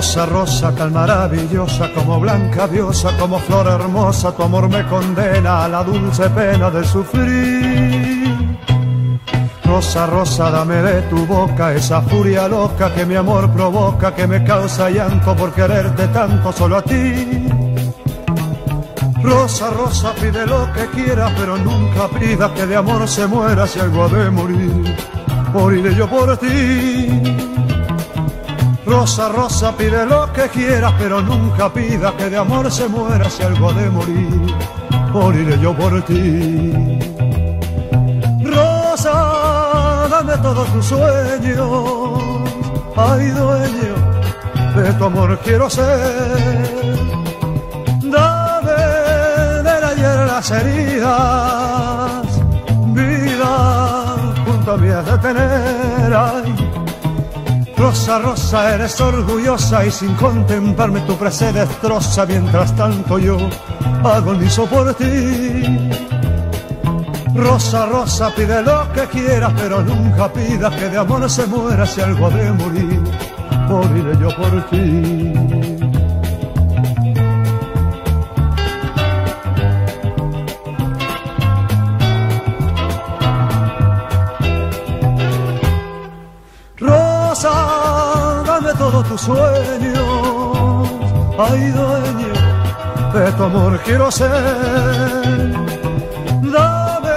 Rosa, rosa tan maravillosa, como blanca diosa, como flor hermosa, tu amor me condena a la dulce pena de sufrir. Rosa, rosa, dame de tu boca esa furia loca que mi amor provoca, que me causa llanto por quererte tanto solo a ti. Rosa, rosa, pide lo que quiera, pero nunca pida que de amor se muera si algo ha de morir. Moriré yo por ti. Rosa, rosa, pide lo que quieras, pero nunca pida que de amor se muera si algo de morir. Moriré yo por ti. Rosa, dame todos tus sueños. Ay, dueño, de tu amor quiero ser. Dame del ayer las heridas, vida junto a mí has de tener. Rosa, rosa, eres orgullosa y sin contemplarme tu prece destroza mientras tanto yo agonizo por ti. Rosa, rosa, pide lo que quieras, pero nunca pidas que de amor se muera si algo de morir. Moriré yo por ti. Sueños, ay dueño de tu amor quiero ser. Dame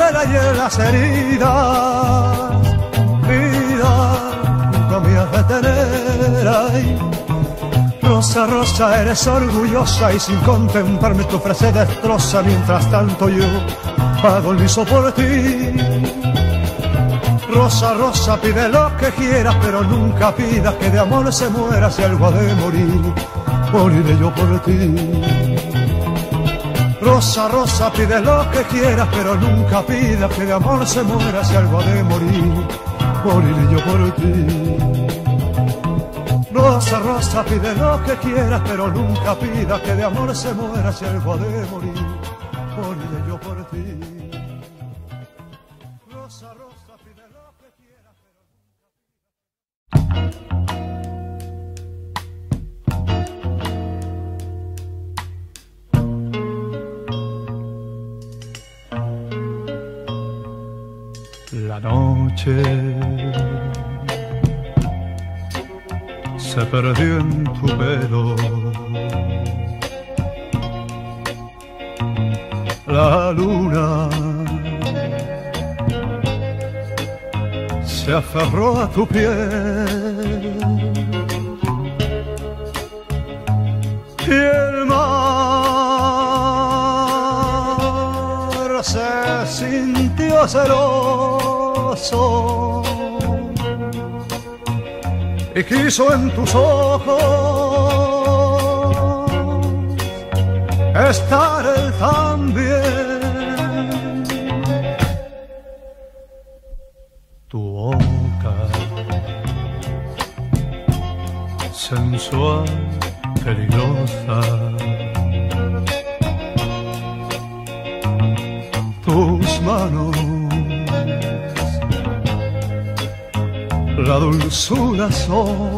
del ayer las heridas, vida, nunca me has de tener. Rosa, rosa, eres orgullosa y sin contemplarme tu frase destroza, mientras tanto yo pago el viso por ti. Rosa, rosa, pide lo que quieras, pero nunca pidas que de amor se muera si algo ha de morir. Moriré yo por ti. Rosa, rosa, pide lo que quieras, pero nunca pidas que de amor se muera si algo ha de morir. Moriré yo por ti. Rosa, rosa, pide lo que quieras, pero nunca pidas que de amor se muera si algo ha de morir. Se perdió en tu pelo. La luna se aferró a tu piel. Y el mar se sintió celoso y quiso en tus ojos estar él también. Dulzura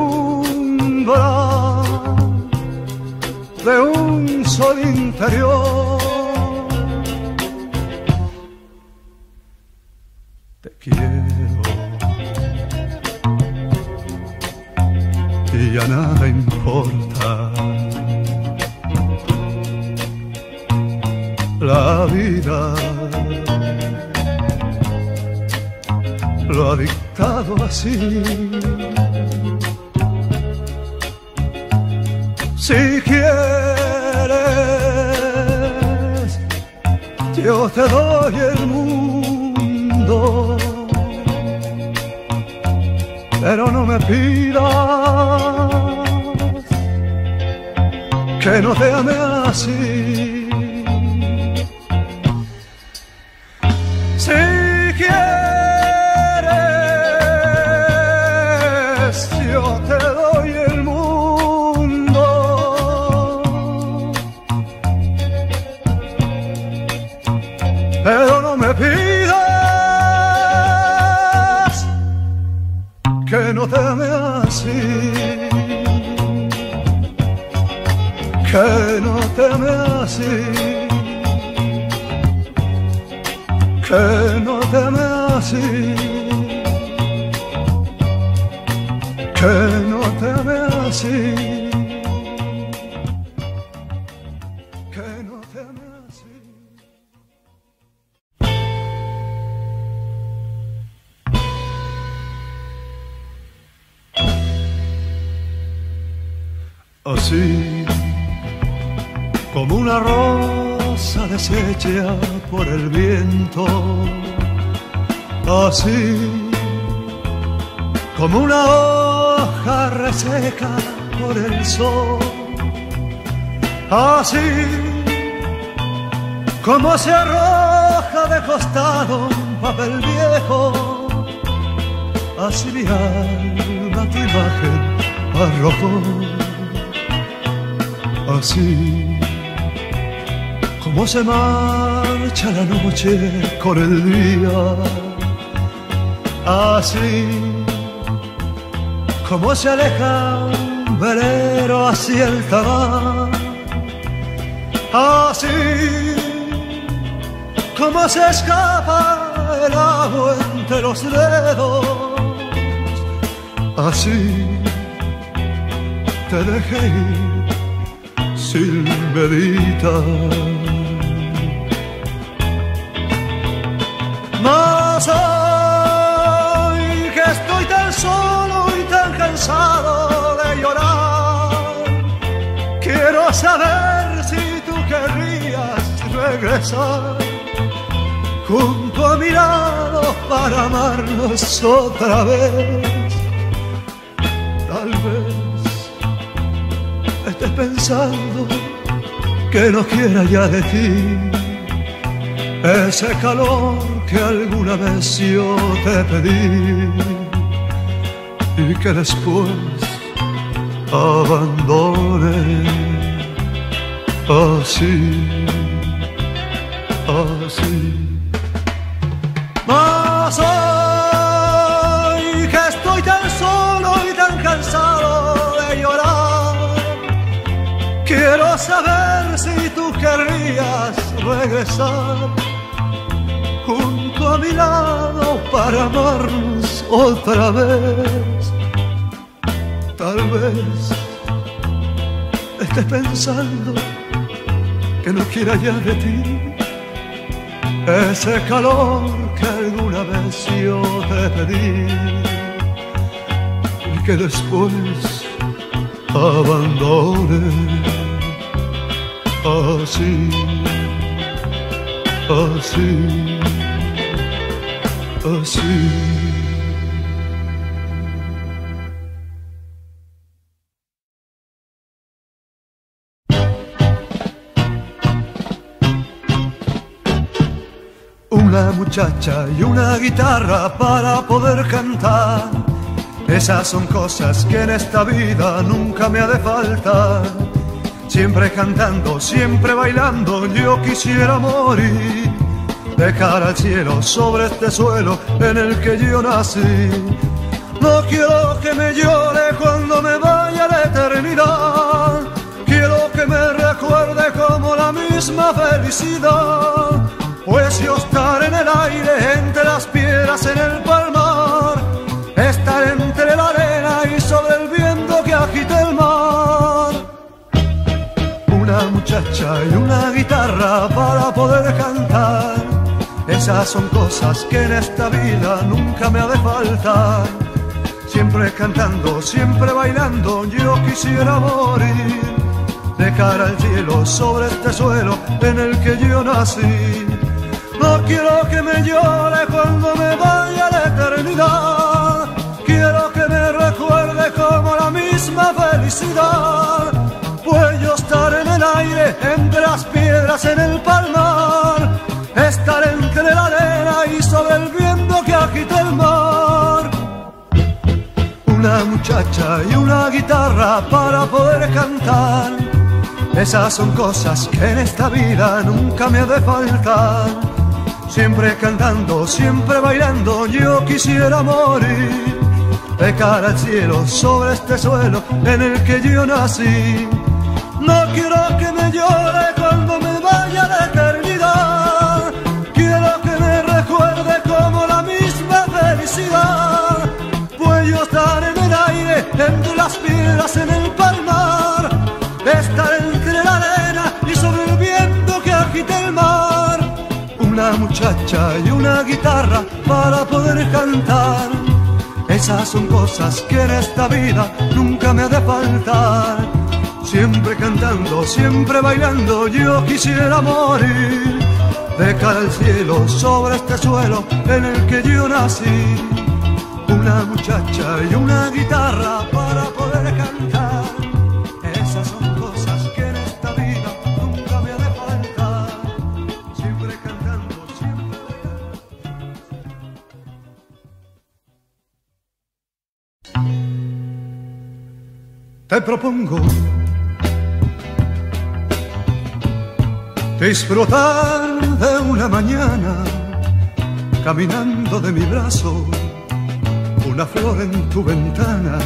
Te quiero ya nada importa. La vida lo ha dictado así. Si quieres, yo te doy el mundo, pero no me pidas que no te ame así. Que no te ame así. que no te me así, que no te me así, así como una hoja reseca por el sol, así como se arroja de costado un papel viejo, así mi alma tu imagen arrojó, así como se marcha la noche con el día, así como se aleja un velero hacia el tabar, así como se escapa el agua entre los dedos, así te dejé ir sin meditar. De llorar, quiero saber si tú querrías regresar junto a mi lado para amarnos otra vez. Tal vez estés pensando que no quiera ya de ti ese calor que alguna vez yo te pedí y que después abandone así, así. Mas hoy que estoy tan solo y tan cansado de llorar, quiero saber si tú querrías regresar junto a mi lado para amarnos otra vez. Tal vez estés pensando que no quiera ya de ti ese calor que alguna vez yo te pedí y que después abandone así, así así. Una muchacha y una guitarra para poder cantar. Esas son cosas que en esta vida nunca me ha de faltar. Siempre cantando, siempre bailando, yo quisiera morir de cara al cielo sobre este suelo en el que yo nací. No quiero que me llore cuando me vaya la eternidad. Quiero que me recuerde como la misma felicidad. Yo estar en el aire, entre las piedras, en el palmar. Estar entre la arena y sobre el viento que agite una muchacha y una guitarra para poder cantar. Esas son cosas que en esta vida nunca me ha de faltar. Siempre cantando, siempre bailando, yo quisiera morir. De cara al cielo, sobre este suelo en el que yo nací. No quiero que me llore cuando me vaya la eternidad. Quiero que me recuerde como la misma felicidad estar en el aire, entre las piedras en el palmar, estar entre la arena y sobre el viento que agita el mar. Una muchacha y una guitarra para poder cantar, esas son cosas que en esta vida nunca me ha de faltar. Siempre cantando, siempre bailando, yo quisiera morir de al cielo sobre este suelo en el que yo nací no quiero que me llore cuando me vaya la eternidad. Quiero que me recuerde como la misma felicidad. Pues yo estar en el aire, entre las piedras, en el Muchacha y una guitarra para poder cantar. Esas son cosas que en esta vida nunca me ha de faltar Siempre cantando, siempre bailando, yo quisiera morir de cara al cielo sobre este suelo en el que yo nací. Una muchacha y una guitarra para Te propongo disfrutar de una mañana caminando de mi brazo una flor en tu ventana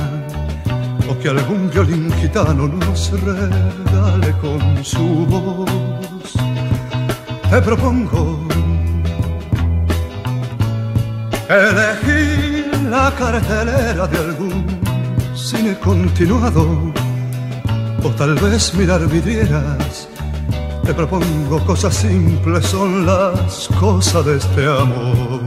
o que algún violín gitano nos regale con su voz. Te propongo elegir la cartelera de algún cine continuado o tal vez mirar vidrieras te propongo cosas simples, son las cosas de este amor.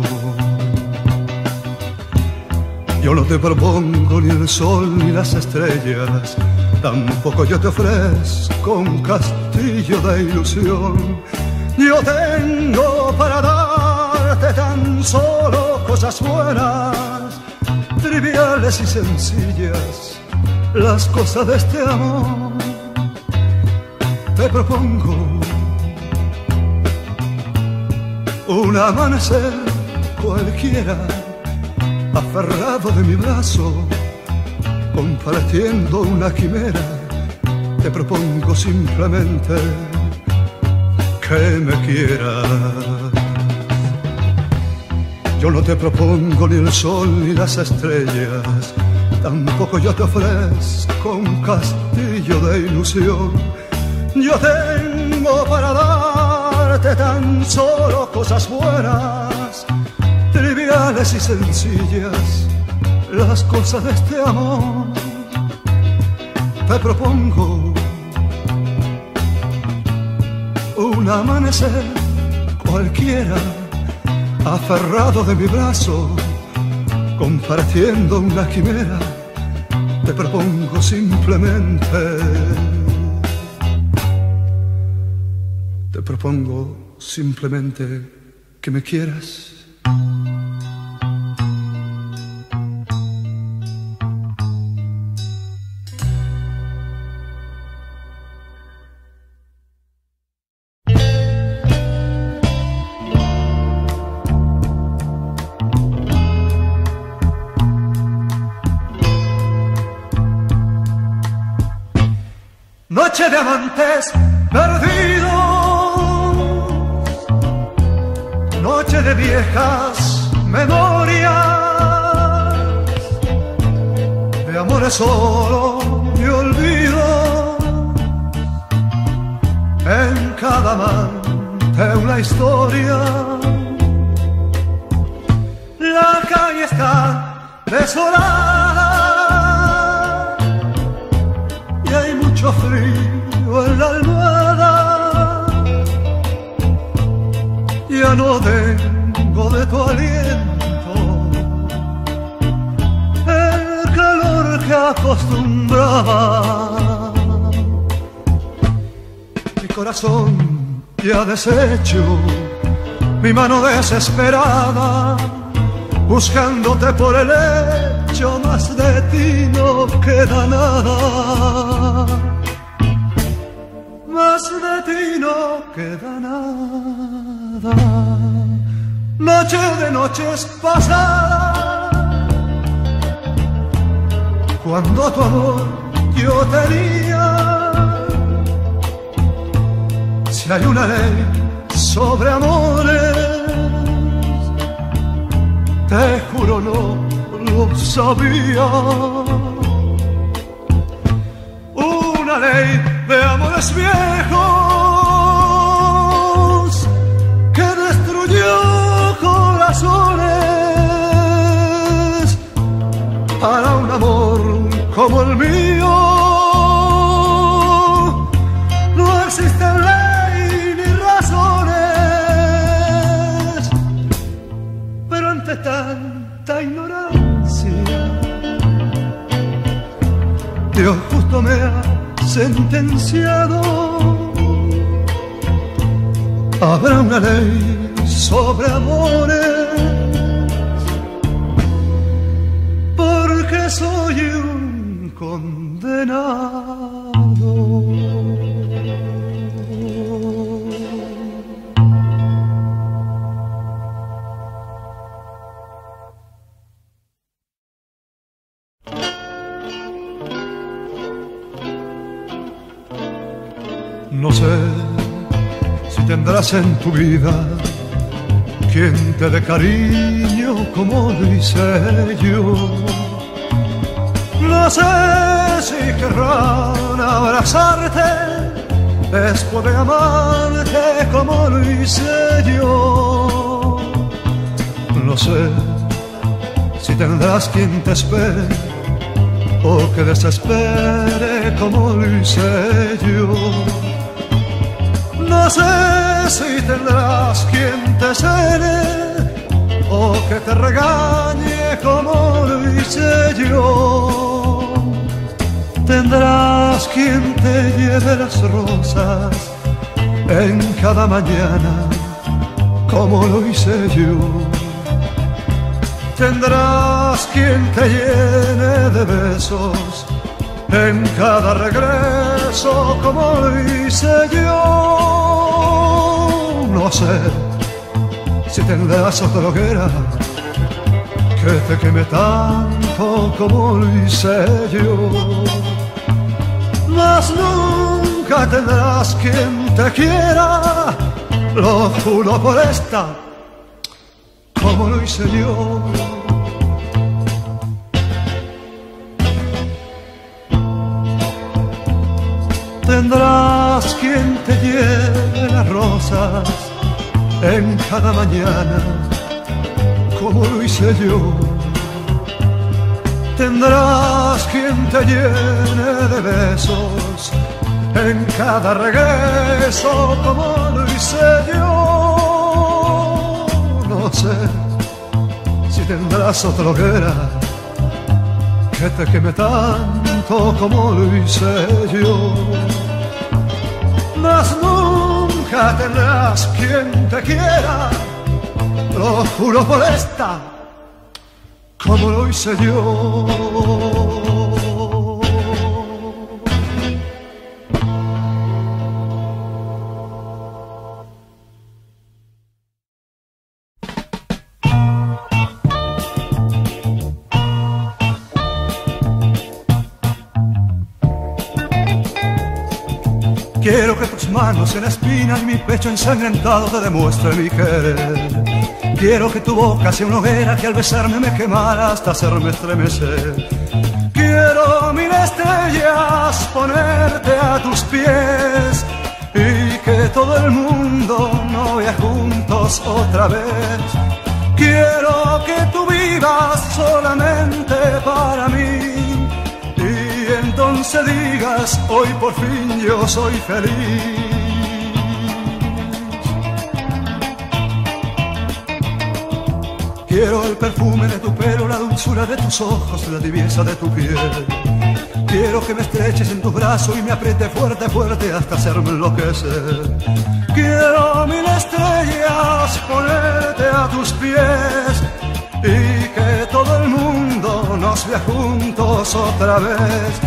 Yo no te propongo ni el sol ni las estrellas, tampoco yo te ofrezco un castillo de ilusión. Yo tengo para darte tan solo cosas buenas, triviales y sencillas, las cosas de este amor te propongo un amanecer cualquiera, aferrado de mi brazo, compartiendo una quimera. Te propongo simplemente que me quieras. Yo no te propongo ni el sol ni las estrellas, tampoco yo te ofrezco un castillo de ilusión yo tengo para darte tan solo cosas buenas, triviales y sencillas, las cosas de este amor. Te propongo un amanecer cualquiera, aferrado de mi brazo, compartiendo una quimera. Te propongo simplemente propongo simplemente que me quieras. Noche de amantes perdidos. Noche de viejas memorias, de amores solo y olvido, en cada amante una historia. La calle está desolada mucho frío en la almohada. Ya no tengo de tu aliento el calor que acostumbraba. Mi corazón ya deshecho, mi mano desesperada, buscándote por el hecho, más de ti no queda nada más de ti no queda nada. Noche de noches pasadas, cuando tu amor yo tenía. Si hay una ley sobre amores, te juro no sabía. Una ley de amores viejos que destruyó corazones para un amor como el mío. Me ha sentenciado. Habrá una ley sobre amores, porque soy un condenado. En tu vida quien te dé cariño como lo hice yo. No sé si querrán abrazarte después de amarte como lo hice yo. No sé si tendrás quien te espere o que desespere como lo hice. No sé si tendrás quien te cene o que te regañe como lo hice yo. Tendrás quien te lleve las rosas en cada mañana como lo hice yo. Tendrás quien te llene de besos en cada regreso como lo hice yo. Si tendrás otra hoguera que te queme tanto como lo hice yo. Mas nunca tendrás quien te quiera, lo juro por esta, como lo hice yo. Tendrás quien te lleve las rosas en cada mañana, como lo hice yo. Tendrás quien te llene de besos en cada regreso, como lo hice yo. No sé si tendrás otra hoguera que te queme tanto como lo hice yo. Nunca tendrás quien te quiera, lo juro por esta, como lo hice yo. Manos en la espina y mi pecho ensangrentado te demuestre mi querer. Quiero que tu boca sea una hoguera que al besarme me quemara hasta hacerme estremecer. Quiero mil estrellas ponerte a tus pies y que todo el mundo nos vea juntos otra vez. Quiero que tú vivas solamente para mí y entonces digas, hoy por fin yo soy feliz. Quiero el perfume de tu pelo, la dulzura de tus ojos, la tibieza de tu piel. Quiero que me estreches en tus brazos y me apriete fuerte, fuerte hasta hacerme enloquecer. Quiero mil estrellas ponerte a tus pies y que todo el mundo nos vea juntos otra vez.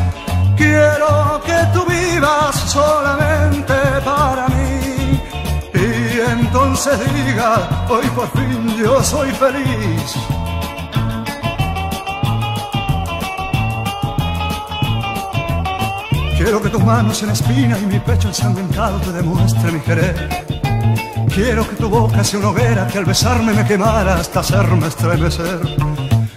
Quiero que tú vivas solamente para mí entonces diga, hoy por fin yo soy feliz. Quiero que tus manos en espina y mi pecho ensangrentado te demuestre mi querer. Quiero que tu boca sea una hoguera que al besarme me quemara hasta hacerme estremecer.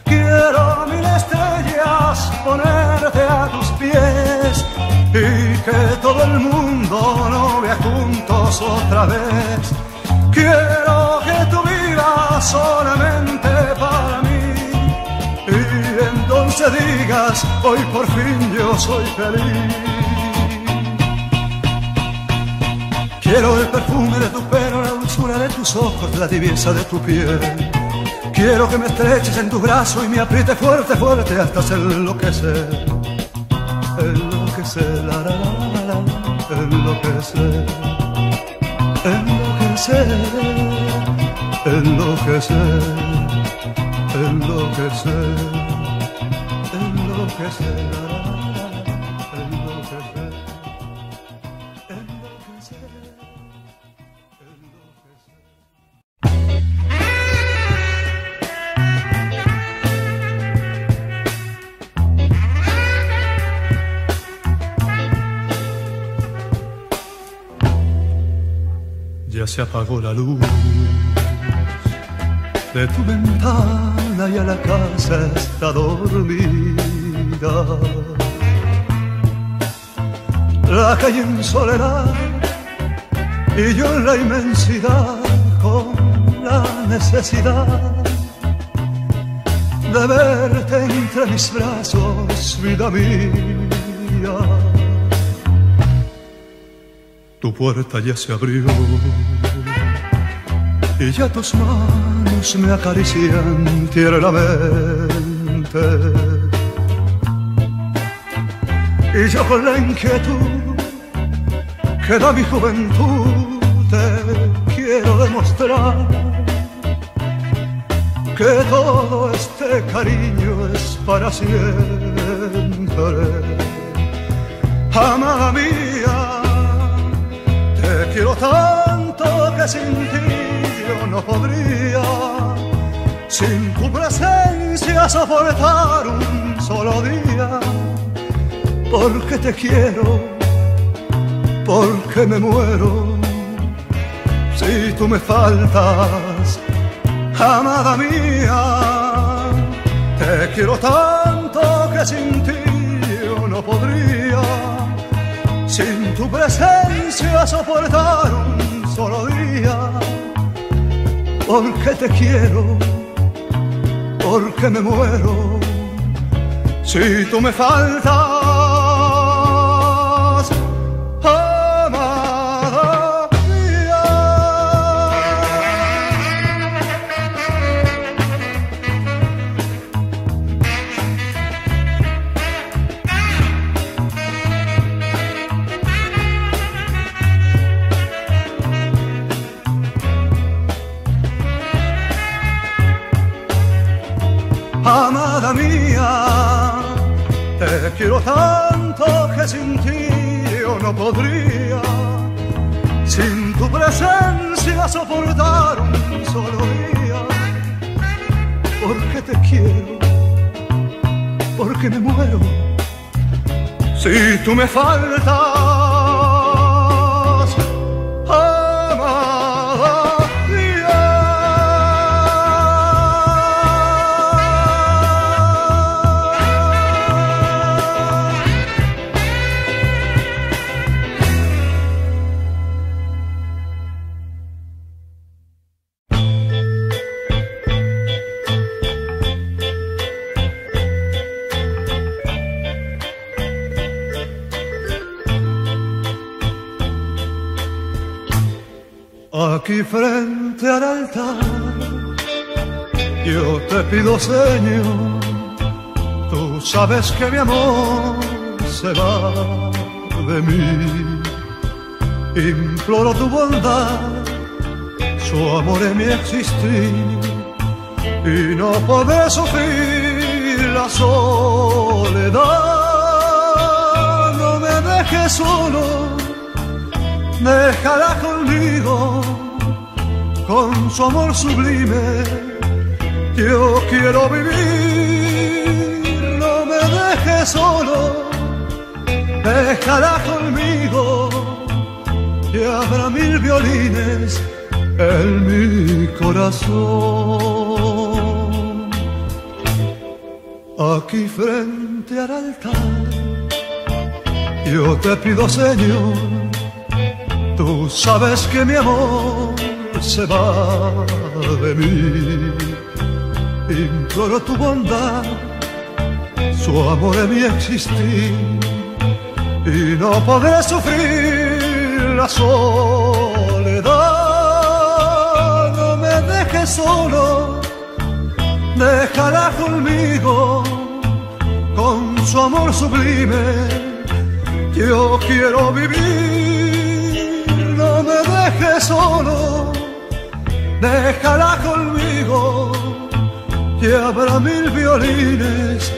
Quiero mil estrellas ponerte a tus pies y que todo el mundo nos vea juntos otra vez. Quiero que tú vivas solamente para mí y entonces digas, hoy por fin yo soy feliz. Quiero el perfume de tu pelo, la dulzura de tus ojos, la tibieza de tu piel. Quiero que me estreches en tus brazos y me apriete fuerte, fuerte hasta hacer enloquecer. Enloquecer, la la la la la, enloquecer. Enloquecer, enloquecer, enloquecer, enloquecer, se apagó la luz de tu ventana y a la casa está dormida. La calle en soledad y yo en la inmensidad con la necesidad de verte entre mis brazos, vida mía. Tu puerta ya se abrió y ya tus manos me acarician tiernamente. Y yo con la inquietud que da mi juventud te quiero demostrar que todo este cariño es para siempre. Amada mía, te quiero tanto que sin ti no podría, sin tu presencia soportar un solo día, porque te quiero, porque me muero, si tú me faltas, amada mía, te quiero tanto que sin ti yo no podría sin tu presencia soportar un porque te quiero, porque me muero, si tú me faltas, podría, sin tu presencia soportar un solo día, porque te quiero, porque me muero, si tú me faltas. Aquí frente al altar Yo te pido, Señor, tú sabes que mi amor se va de mí. Imploro tu bondad, su amor en mi existir, y no podré sufrir la soledad. No me dejes solo, déjala conmigo, con su amor sublime yo quiero vivir, no me dejes solo, déjala conmigo, que habrá mil violines en mi corazón. Aquí frente al altar, yo te pido, Señor, tú sabes que mi amor se va de mí imploro tu bondad, su amor en mi existir, y no podré sufrir la soledad. No me dejes solo, déjala conmigo, con su amor sublime, yo quiero vivir. No me dejes solo, déjala conmigo que habrá mil violines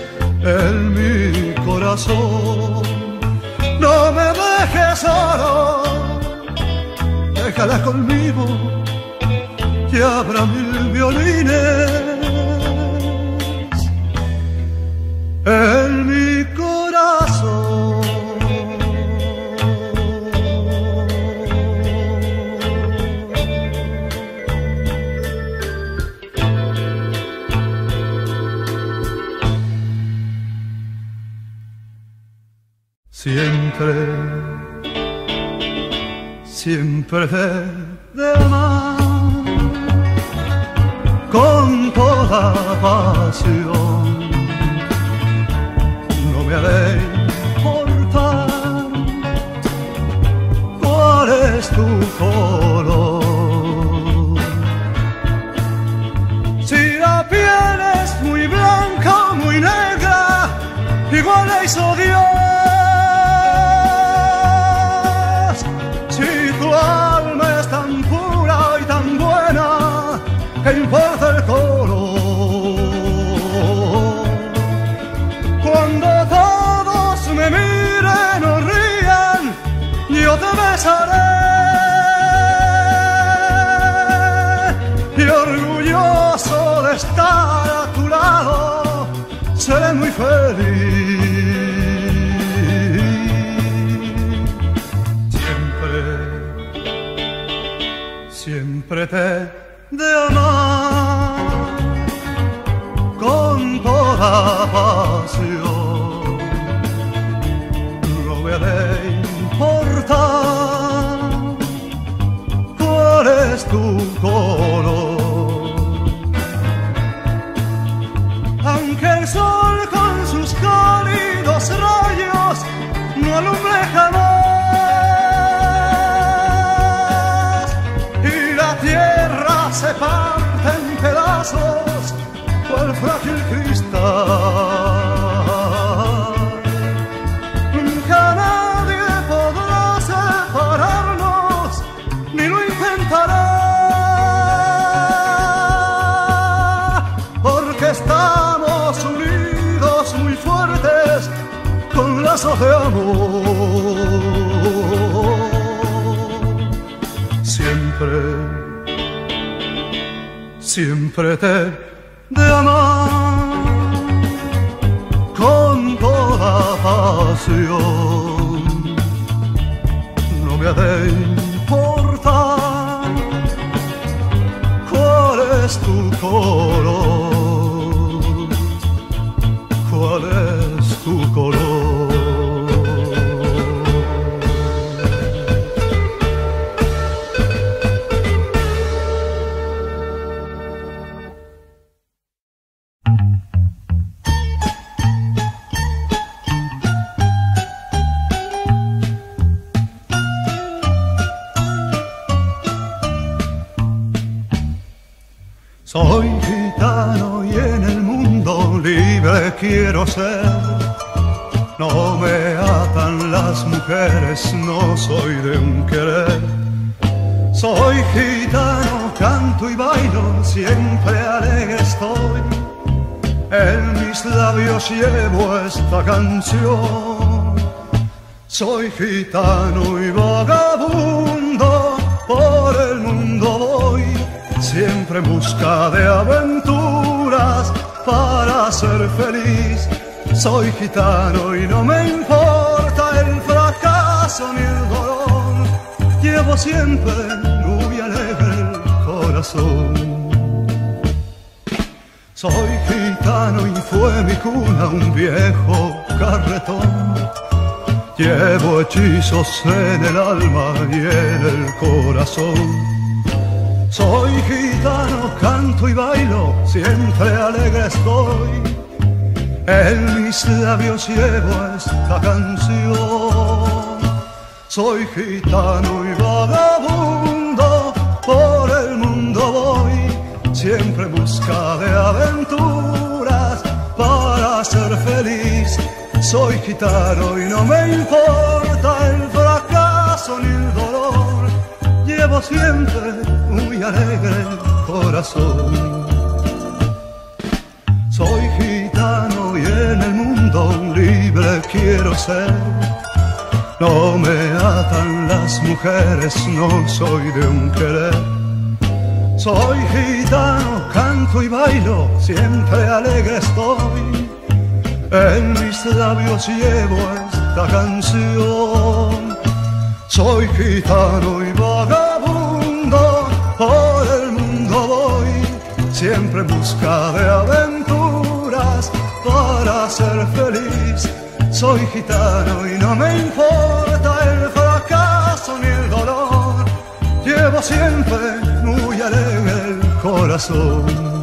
en mi corazón. No me dejes solo, déjala conmigo, que habrá mil violines en Siempre, siempre de amar con toda pasión. No me haré feliz. Siempre, siempre te de amar con toda pasión. No me ha de importar cuál es tu color. Rayos no alumbre jamás y la tierra se parte en pedazos cual frágil cristal. Nunca nadie podrá separarnos, ni lo intentará, porque estamos con lazos de amor. Siempre, siempre te de amar quiero ser. No me atan las mujeres, no soy de un querer. Soy gitano, canto y bailo, siempre alegre estoy. En mis labios llevo esta canción. Soy gitano y vagabundo, por el mundo voy siempre en busca de aventuras para ser feliz. Soy gitano y no me importa el fracaso ni el dolor. Llevo siempre muy alegre el corazón. Soy gitano y fue mi cuna un viejo carretón. Llevo hechizos en el alma y en el corazón. Soy gitano, canto y bailo, siempre alegre estoy. En mis labios llevo esta canción. Soy gitano y vagabundo, por el mundo voy, siempre busca de aventuras para ser feliz. Soy gitano y no me importa el fracaso ni el dolor. Llevo siempre alegre corazón. Soy gitano y en el mundo libre quiero ser. No me atan las mujeres, no soy de un querer. Soy gitano, canto y bailo, siempre alegre estoy. En mis labios llevo esta canción. Soy gitano y vagabundo por el mundo voy, siempre en busca de aventuras para ser feliz. Soy gitano y no me importa el fracaso ni el dolor, llevo siempre muy alegre el corazón.